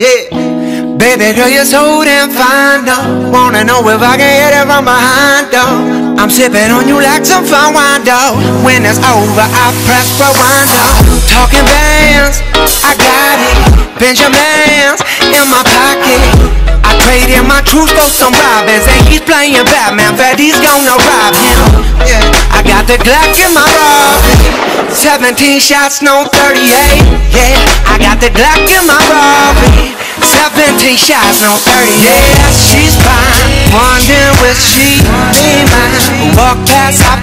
Yeah. Baby girl, you're so damn fine, though. Wanna know if I can hit it from behind, though. I'm sipping on you like some fine wine, though. When it's over, I press rewind, though. Talking bands, I got it. Benjamins in my pocket. I traded my truth for some robins, and he's playing Batman. He's gonna rob him. Yeah. I got the Glock in my Robin. 17 shots, no 38. Yeah, I got the Glock in my Robin. 17 shots, no 38. Yeah, she's fine. Wondering will she be mine? Walk past, I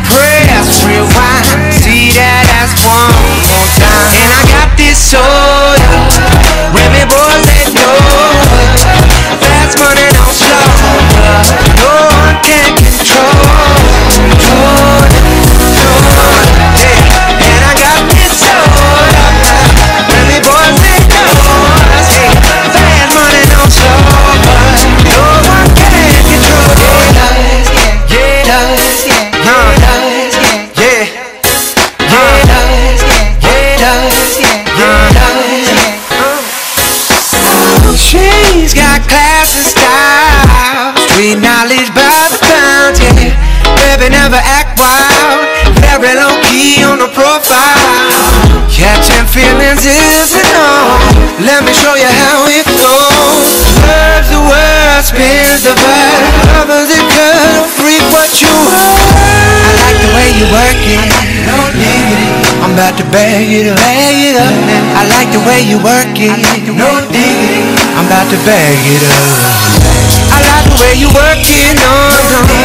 on the profile. Catching feelings isn't all. Let me show you how it goes. Curves the word, spins the verb. Others it could freak what you heard. I like the way you work it. No diggity. I'm about to bag it up. Bag it up now. I like the way you work it. No diggity. I'm about to bag it up. I like the way you work it. No, no.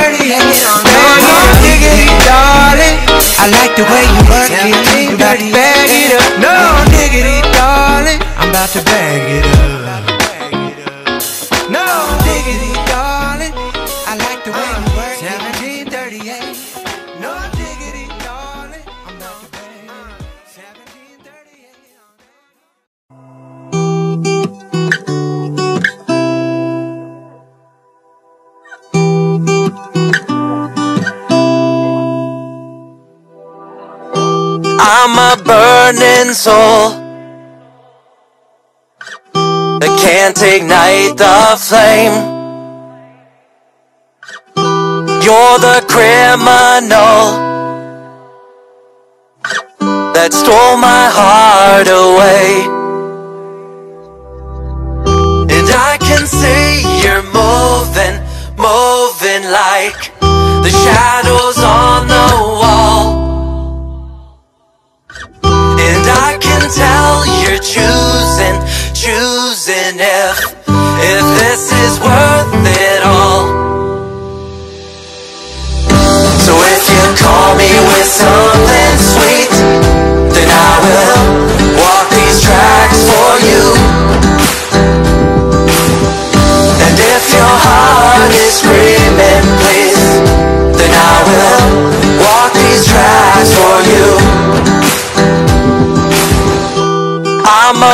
1738. No, no diggity, darling. I like the way you work it. I'm about to bag it up. No diggity, darling. I'm about to bag it up. No diggity, darling. I like the way you work it. 1738. A burning soul that can't ignite the flame. You're the criminal that stole my heart away. And I can see you're moving, moving like the shadows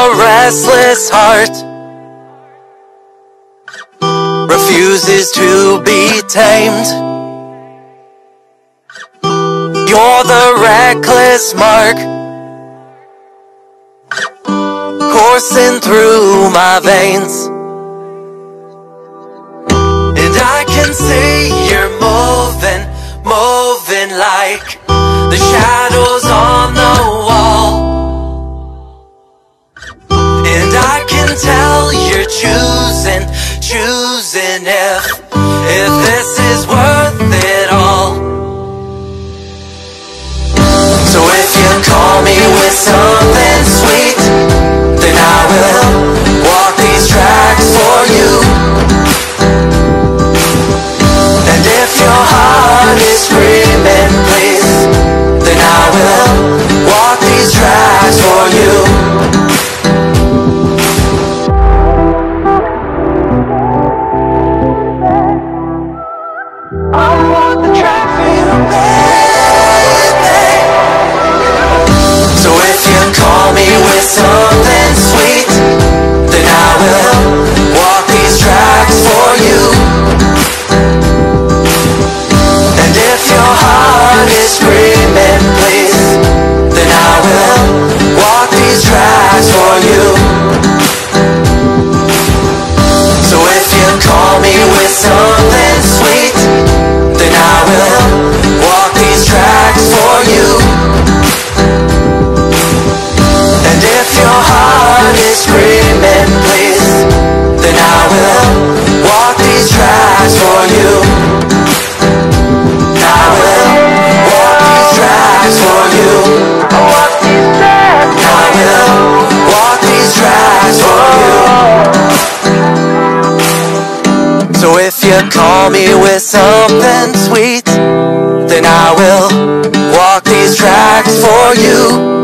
a restless heart Refuses to be tamed. You're the reckless mark Coursing through my veins. And I can see you're moving, moving like The shadows can tell you're choosing, choosing if, to call me with something sweet, then I will walk these tracks for you.